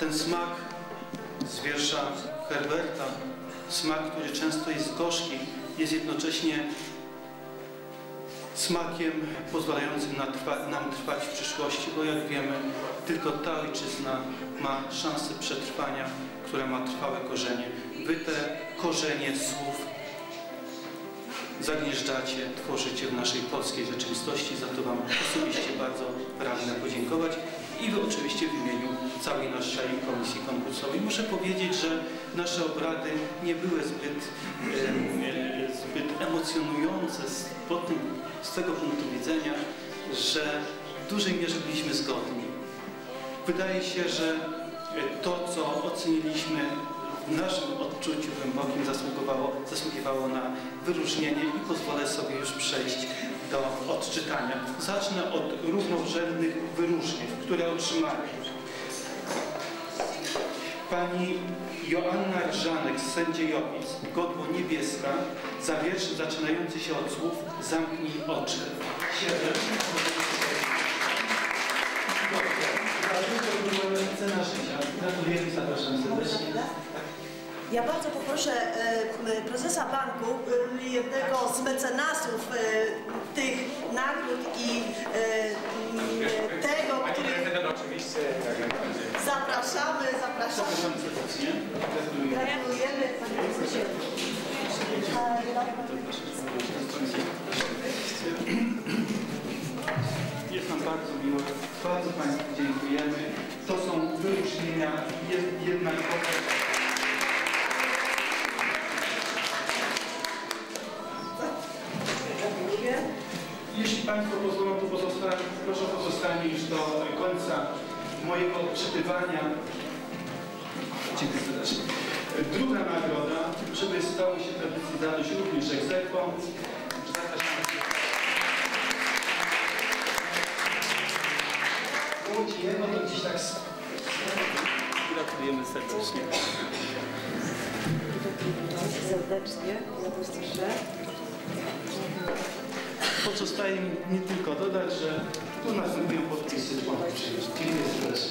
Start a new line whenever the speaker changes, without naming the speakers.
ten smak z wiersza Herberta, smak, który często jest gorzki, jest jednocześnie smakiem pozwalającym na trwa, nam trwać w przyszłości, bo jak wiemy, tylko ta ojczyzna ma szansę przetrwania, która ma trwałe korzenie. Wy te korzenie słów zagnieżdżacie, tworzycie w naszej polskiej rzeczywistości. Za to Wam osobiście bardzo pragnę podziękować i oczywiście w imieniu całej naszej komisji konkursowej. Muszę powiedzieć, że nasze obrady nie były zbyt, zbyt emocjonujące tym, z tego punktu widzenia, że w dużej mierze byliśmy zgodni. Wydaje się, że to, co oceniliśmy w naszym odczuciu głębokim zasługiwało, zasługiwało na wyróżnienie i pozwolę sobie już przejść do odczytania. Zacznę od równorzędnych wyróżnień, które otrzymali. Pani Joanna Rżanek z Sędziejowic, Godło Niebieska, za wiersz zaczynający się od słów Zamknij oczy. Cena życia. Gratulujemy, zapraszam serdecznie.
Ja bardzo poproszę e, prezesa banku, e, jednego z mecenasów e, tych nagród i zapraszamy, zapraszamy. Gratulujemy panie.
Jest nam bardzo miło. Bardzo Państwu dziękujemy. To są wyróżnienia jed- jednakowe.
Dziękuję.
Jeśli Państwo pozwolą, to pozosta- proszę pozostanie już do końca mojego odczytywania. Dziękuję serdecznie. Druga nagroda, żeby stało się tradycji zadość również egzekwą. Zapraszamy. Łódź to gdzieś tak... Gratulujemy serdecznie.
Serdecznie, bardzo proszę.
Pozostaje mi nie tylko dodać, że tu następują podpisy. Dziękuję serdecznie.